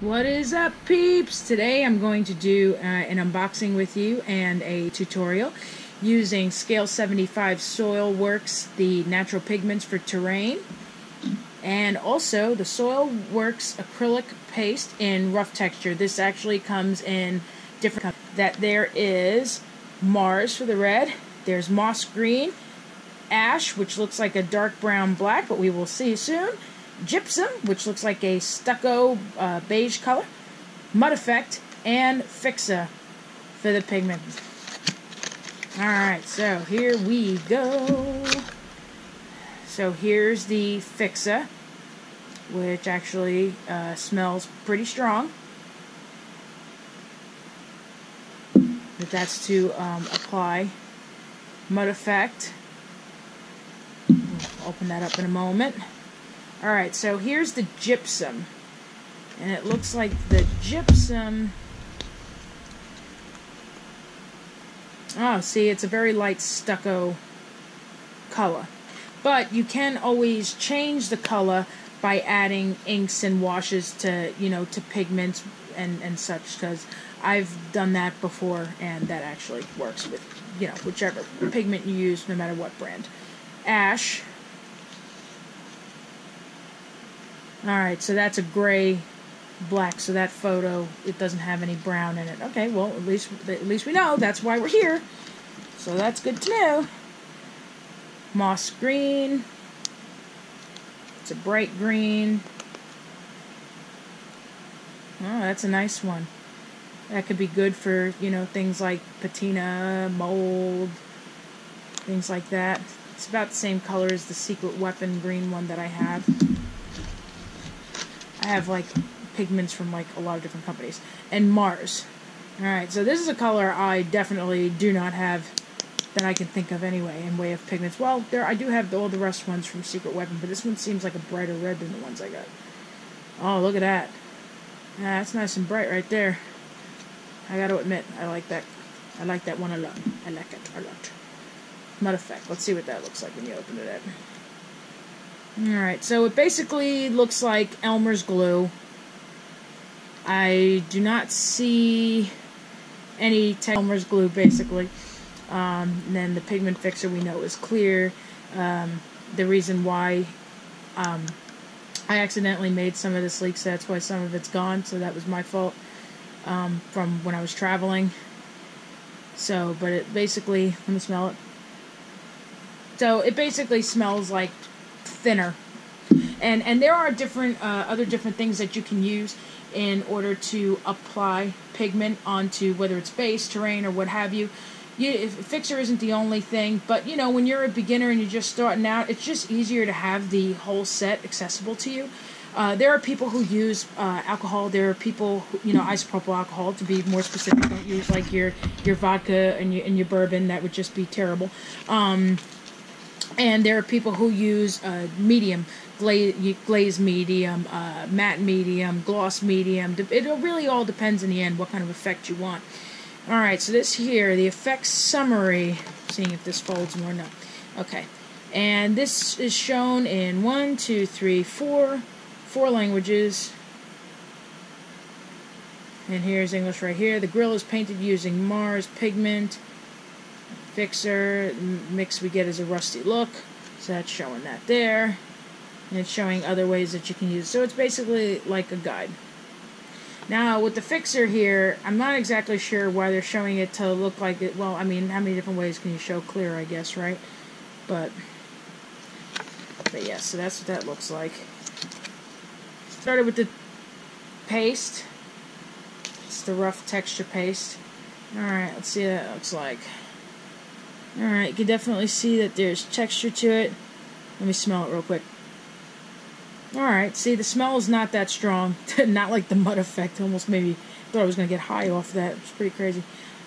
What is up peeps? Today I'm going to do uh, an unboxing with you and a tutorial using Scale 75 Soilworks, the natural pigments for terrain, and also the Soil Works acrylic paste in rough texture. This actually comes in different that there is Mars for the red, there's moss green, ash which looks like a dark brown black, but we will see soon gypsum, which looks like a stucco uh, beige color, mud effect, and fixer for the pigment. Alright, so here we go. So here's the fixer, which actually uh, smells pretty strong. But that's to um, apply mud effect. We'll open that up in a moment. Alright, so here's the gypsum. And it looks like the gypsum... Oh, see, it's a very light stucco color. But you can always change the color by adding inks and washes to, you know, to pigments and, and such, because I've done that before, and that actually works with, you know, whichever pigment you use, no matter what brand. Ash, Alright, so that's a gray black, so that photo, it doesn't have any brown in it. Okay, well, at least, at least we know that's why we're here. So that's good to know. Moss green. It's a bright green. Oh, that's a nice one. That could be good for, you know, things like patina, mold, things like that. It's about the same color as the secret weapon green one that I have. I have like pigments from like a lot of different companies. And Mars. Alright, so this is a color I definitely do not have that I can think of anyway in way of pigments. Well, there I do have all the rest ones from Secret Weapon, but this one seems like a brighter red than the ones I got. Oh, look at that. Yeah, that's nice and bright right there. I gotta admit, I like that. I like that one a lot. I like it a lot. Mud effect. Let's see what that looks like when you open it up. Alright, so it basically looks like Elmer's glue. I do not see any Elmer's glue, basically. Um, then the pigment fixer we know is clear. Um, the reason why um, I accidentally made some of this leak, so that's why some of it's gone, so that was my fault um, from when I was traveling. So, but it basically, let me smell it. So it basically smells like thinner. And and there are different uh, other different things that you can use in order to apply pigment onto whether it's base, terrain, or what have you. You, fixer isn't the only thing, but you know when you're a beginner and you're just starting out, it's just easier to have the whole set accessible to you. Uh, there are people who use uh, alcohol. There are people, who, you know, isopropyl alcohol to be more specific. Don't use like your your vodka and your and your bourbon. That would just be terrible. Um, and there are people who use uh, medium glaze, glaze medium uh, matte medium gloss medium. It really all depends in the end what kind of effect you want. Alright so this here the effects summary seeing if this folds more no okay and this is shown in one two three four four languages. And here's English right here. The grill is painted using Mars pigment fixer. mix we get is a rusty look. So that's showing that there. And it's showing other ways that you can use. So it's basically like a guide. Now, with the fixer here, I'm not exactly sure why they're showing it to look like it. Well, I mean, how many different ways can you show clear, I guess, right? But, but yeah, so that's what that looks like. Started with the paste. It's the rough texture paste. Alright, let's see what that looks like. Alright, you can definitely see that there's texture to it. Let me smell it real quick. Alright, see, the smell is not that strong. not like the mud effect. Almost maybe thought I was going to get high off that. It's pretty crazy.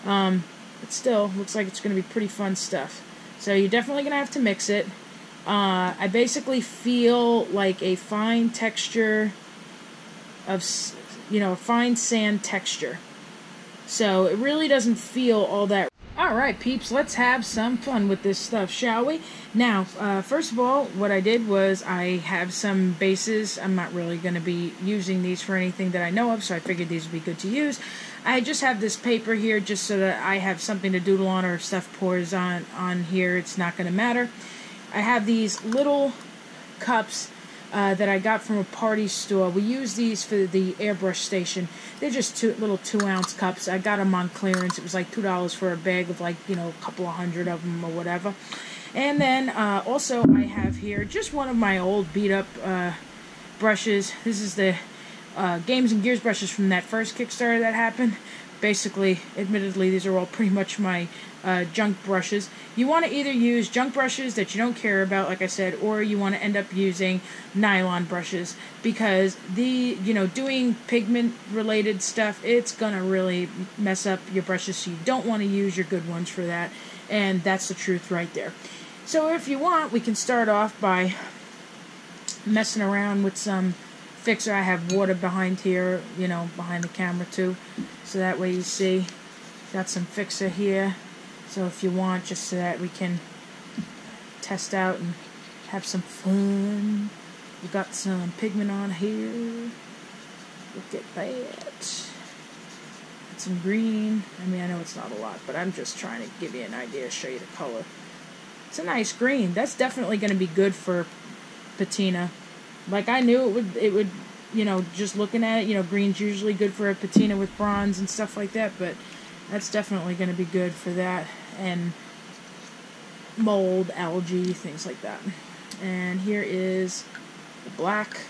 Um, but still, looks like it's going to be pretty fun stuff. So you're definitely going to have to mix it. Uh, I basically feel like a fine texture of, you know, a fine sand texture. So it really doesn't feel all that All right, peeps, let's have some fun with this stuff, shall we? Now, uh, first of all, what I did was I have some bases. I'm not really going to be using these for anything that I know of, so I figured these would be good to use. I just have this paper here just so that I have something to doodle on or stuff pours on, on here, it's not going to matter. I have these little cups uh, that I got from a party store. We use these for the airbrush station. They're just two little two ounce cups. I got them on clearance. It was like two dollars for a bag of like you know a couple of hundred of them or whatever. And then uh, also I have here just one of my old beat up uh, brushes. This is the uh, Games and Gears brushes from that first Kickstarter that happened. Basically, admittedly, these are all pretty much my uh, junk brushes. You want to either use junk brushes that you don't care about, like I said, or you want to end up using nylon brushes because the you know doing pigment related stuff, it's gonna really mess up your brushes. So you don't want to use your good ones for that, and that's the truth right there. So if you want, we can start off by messing around with some fixer. I have water behind here, you know, behind the camera too, so that way you see. Got some fixer here. So if you want, just so that we can test out and have some fun. We got some pigment on here. Look at that. Some green. I mean, I know it's not a lot, but I'm just trying to give you an idea, show you the color. It's a nice green. That's definitely going to be good for patina. Like I knew it would, it would, you know, just looking at it, you know, green's usually good for a patina with bronze and stuff like that, but that's definitely going to be good for that and mold, algae, things like that. And here is the black.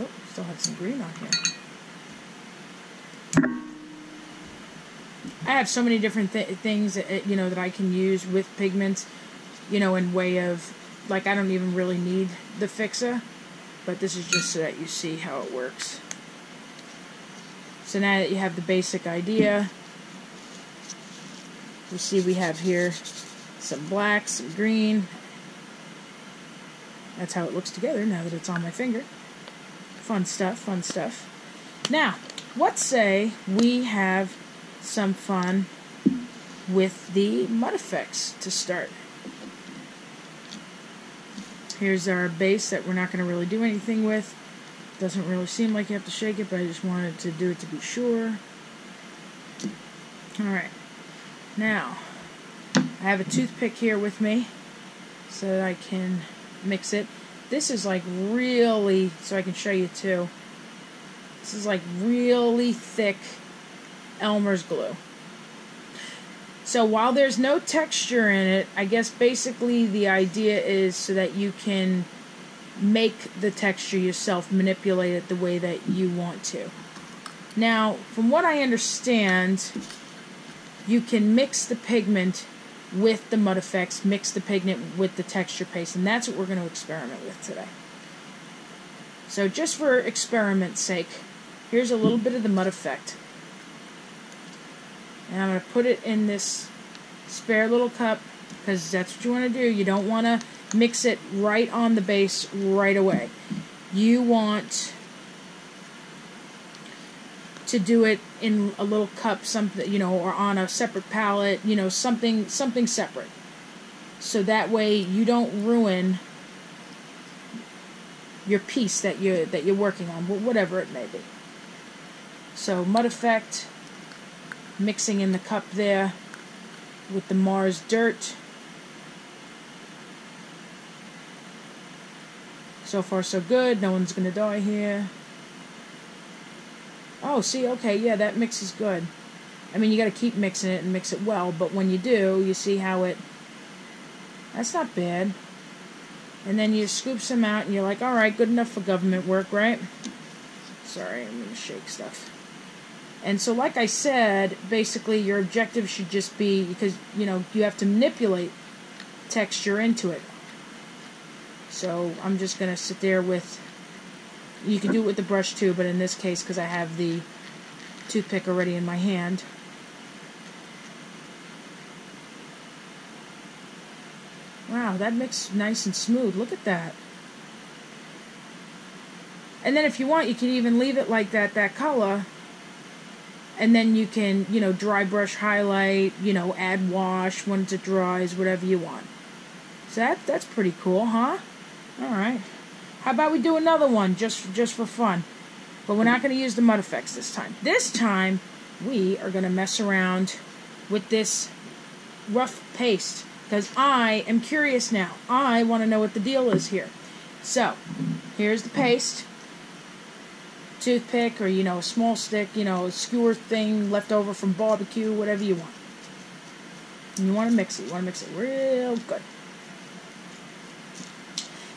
Oh, still have some green on here. I have so many different th things that, you know that I can use with pigments, you know, in way of like I don't even really need the fixer, but this is just so that you see how it works. So now that you have the basic idea, you see we have here some black, some green. That's how it looks together now that it's on my finger. Fun stuff, fun stuff. Now, let's say we have some fun with the mud effects to start. Here's our base that we're not going to really do anything with. Doesn't really seem like you have to shake it, but I just wanted to do it to be sure. Alright. Now, I have a toothpick here with me so that I can mix it. This is like really, so I can show you too. This is like really thick Elmer's glue. So while there's no texture in it, I guess basically the idea is so that you can make the texture yourself, manipulate it the way that you want to. Now, from what I understand, you can mix the pigment with the mud effects, mix the pigment with the texture paste, and that's what we're going to experiment with today. So just for experiment's sake, here's a little bit of the mud effect. And I'm going to put it in this spare little cup because that's what you want to do. You don't want to mix it right on the base right away. You want to do it in a little cup, something you know, or on a separate palette, you know, something something separate. So that way you don't ruin your piece that you that you're working on, whatever it may be. So mud effect, mixing in the cup there with the Mars dirt. So far so good, no one's gonna die here. Oh, see, okay, yeah, that mix is good. I mean, you got to keep mixing it and mix it well, but when you do, you see how it. That's not bad. And then you scoop some out, and you're like, all right, good enough for government work, right? Sorry, I'm going to shake stuff. And so, like I said, basically, your objective should just be because, you know, you have to manipulate texture into it. So, I'm just going to sit there with you can do it with the brush too, but in this case, because I have the toothpick already in my hand, Wow, that makes nice and smooth. Look at that. And then if you want, you can even leave it like that, that color, and then you can, you know, dry brush highlight, you know, add wash once it dries, whatever you want. So that that's pretty cool, huh? All right. How about we do another one just just for fun? But we're not going to use the mud effects this time. This time we are going to mess around with this rough paste because I am curious now. I want to know what the deal is here. So, here's the paste toothpick or, you know, a small stick, you know, a skewer thing left over from barbecue, whatever you want. And you want to mix it. You want to mix it real good.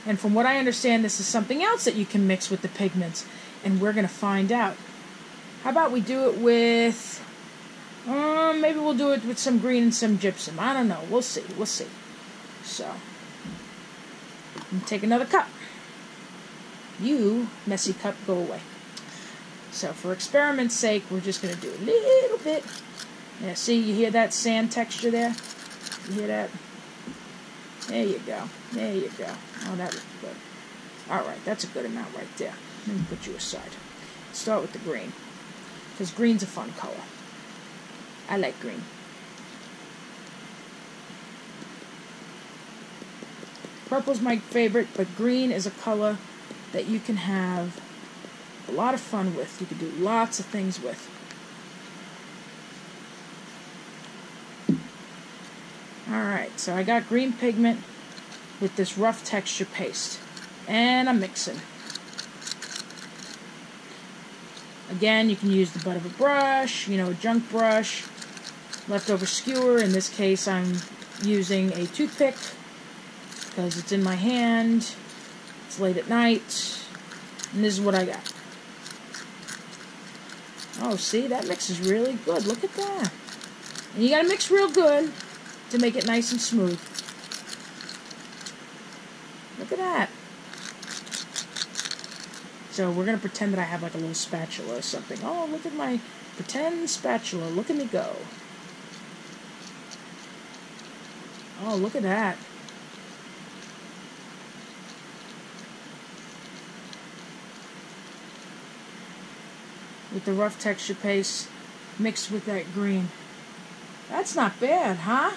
And from what I understand, this is something else that you can mix with the pigments. And we're going to find out. How about we do it with... Um, maybe we'll do it with some green and some gypsum. I don't know. We'll see. We'll see. So, take another cup. You, messy cup, go away. So for experiment's sake, we're just going to do a little bit. Yeah, see, you hear that sand texture there? You hear that? There you go. There you go. Oh, that looks good. Alright, that's a good amount right there. Let me put you aside. Start with the green. Because green's a fun color. I like green. Purple's my favorite, but green is a color that you can have a lot of fun with. You can do lots of things with. Alright, so I got green pigment with this rough texture paste. And I'm mixing. Again, you can use the butt of a brush, you know, a junk brush, leftover skewer. In this case, I'm using a toothpick because it's in my hand. It's late at night. And this is what I got. Oh, see, that mix is really good. Look at that. And you gotta mix real good to make it nice and smooth. Look at that. So we're gonna pretend that I have like a little spatula or something. Oh, look at my pretend spatula. Look at me go. Oh, look at that. With the rough texture paste mixed with that green. That's not bad, huh?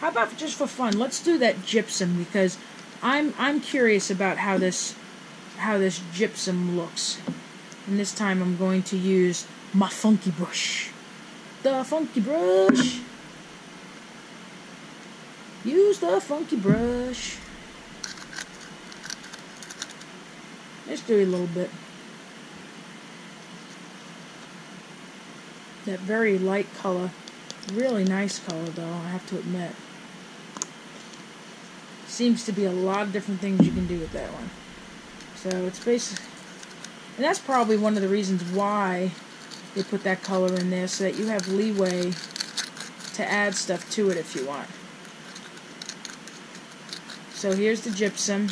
How about just for fun? Let's do that gypsum because I'm I'm curious about how this how this gypsum looks. And this time I'm going to use my funky brush. The funky brush. Use the funky brush. Let's do a little bit. That very light color. Really nice color though, I have to admit. Seems to be a lot of different things you can do with that one. So it's basically... And that's probably one of the reasons why they put that color in there, so that you have leeway to add stuff to it if you want. So here's the gypsum.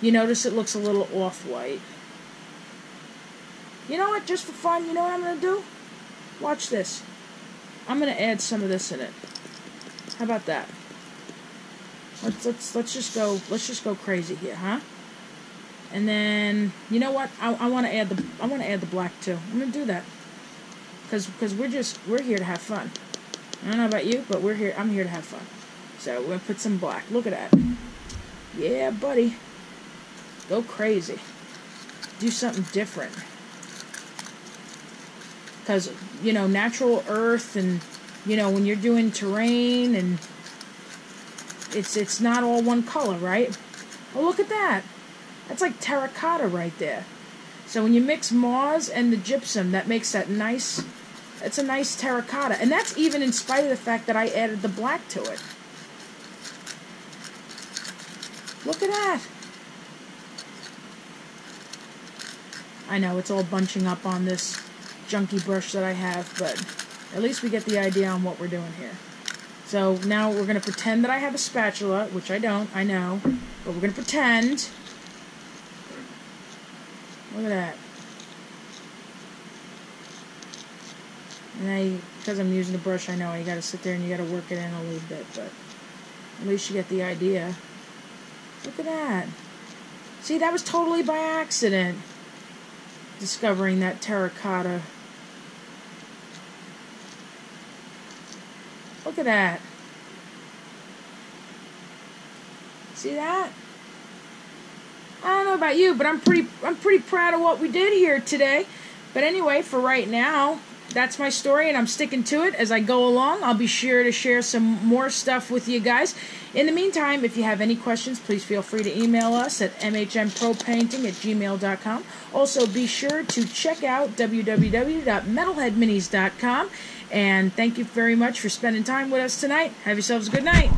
You notice it looks a little off-white. You know what, just for fun, you know what I'm going to do? Watch this. I'm gonna add some of this in it. How about that? Let's let's let's just go let's just go crazy here, huh? And then you know what? I, I want to add the I want to add the black too. I'm gonna do that because because we're just we're here to have fun. I don't know about you, but we're here. I'm here to have fun. So we're gonna put some black. Look at that. Yeah, buddy. Go crazy. Do something different because you know natural earth and you know when you're doing terrain and it's it's not all one color right? Oh look at that. That's like terracotta right there. So when you mix moss and the gypsum that makes that nice that's a nice terracotta. And that's even in spite of the fact that I added the black to it. Look at that. I know it's all bunching up on this junky brush that I have, but at least we get the idea on what we're doing here. So now we're going to pretend that I have a spatula, which I don't, I know, but we're going to pretend. Look at that. And I, because I'm using the brush, I know you got to sit there and you got to work it in a little bit, but at least you get the idea. Look at that. See, that was totally by accident. Discovering that terracotta Look at that. See that? I don't know about you, but I'm pretty I'm pretty proud of what we did here today. But anyway, for right now, that's my story, and I'm sticking to it as I go along. I'll be sure to share some more stuff with you guys. In the meantime, if you have any questions, please feel free to email us at mhmpropainting at gmail.com. Also, be sure to check out www.metalheadminis.com. And thank you very much for spending time with us tonight. Have yourselves a good night.